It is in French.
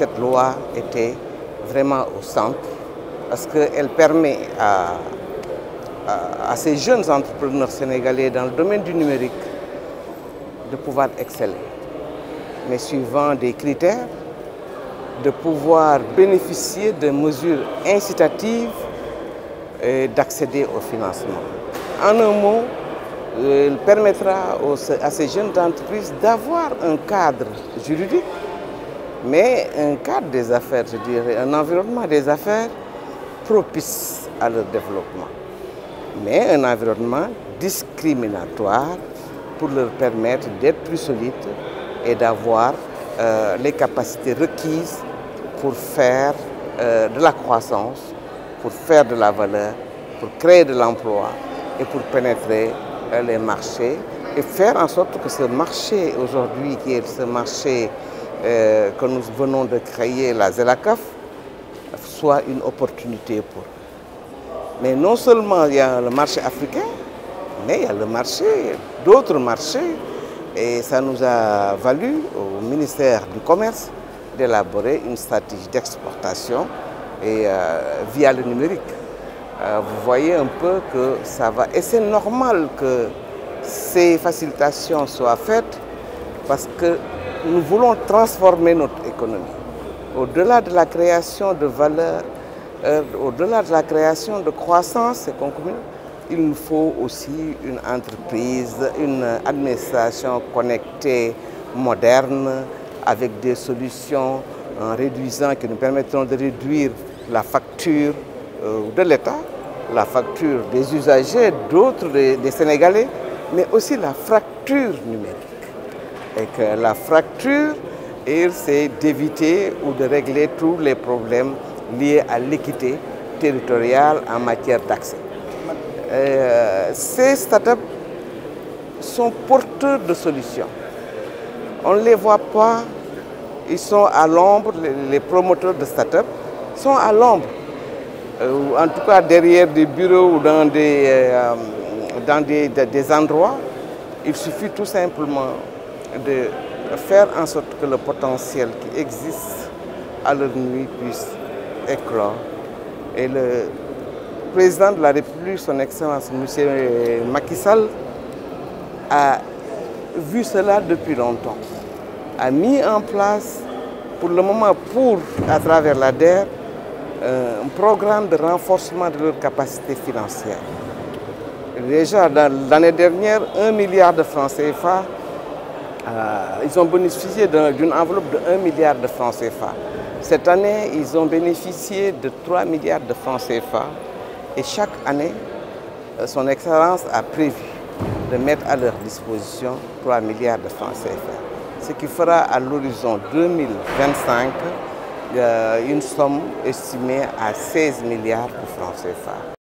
Cette loi était vraiment au centre parce qu'elle permet à, ces jeunes entrepreneurs sénégalais dans le domaine du numérique de pouvoir exceller, mais suivant des critères, de pouvoir bénéficier de mesures incitatives d'accéder au financement. En un mot, il permettra à ces jeunes entreprises d'avoir un cadre juridique, mais un cadre des affaires, je dirais, un environnement des affaires propice à leur développement, mais un environnement discriminatoire pour leur permettre d'être plus solides et d'avoir euh, les capacités requises pour faire euh, de la croissance, pour faire de la valeur, pour créer de l'emploi et pour pénétrer euh, les marchés et faire en sorte que ce marché aujourd'hui, qui est ce marché euh, que nous venons de créer, la ZELACAF, soit une opportunité pour. Mais non seulement il y a le marché africain, mais il y a le marché, d'autres marchés, et ça nous a valu au ministère du Commerce d'élaborer une stratégie d'exportation et euh, via le numérique. Euh, vous voyez un peu que ça va. Et c'est normal que ces facilitations soient faites parce que nous voulons transformer notre économie. Au-delà de la création de valeur, euh, au-delà de la création de croissance il nous faut aussi une entreprise, une administration connectée, moderne, avec des solutions en réduisant, qui nous permettront de réduire la facture euh, de l'État, la facture des usagers, d'autres des, des, Sénégalais, mais aussi la fracture numérique. Et que la fracture, c'est d'éviter ou de régler tous les problèmes liés à l'équité territoriale en matière d'accès. Euh, ces startups sont porteurs de solutions. On ne les voit pas, ils sont à l'ombre, les, promoteurs de start-up sont à l'ombre. Euh, en tout cas derrière des bureaux ou dans des, euh, dans des, des, endroits, il suffit tout simplement de faire en sorte que le potentiel qui existe à leur nuit puisse éclore. Et le président de la République, son Excellence M. Macky Sall, a vu cela depuis longtemps, a mis en place pour le moment, pour, à travers l'ADER, un programme de renforcement de leurs capacités financières. Déjà, l'année dernière, un milliard de francs CFA, ils ont bénéficié d'une enveloppe de 1 milliard de francs CFA. Cette année, ils ont bénéficié de 3 milliards de francs CFA et chaque année, son Excellence a prévu de mettre à leur disposition 3 milliards de francs CFA. Ce qui fera à l'horizon 2025 une somme estimée à 16 milliards de francs CFA.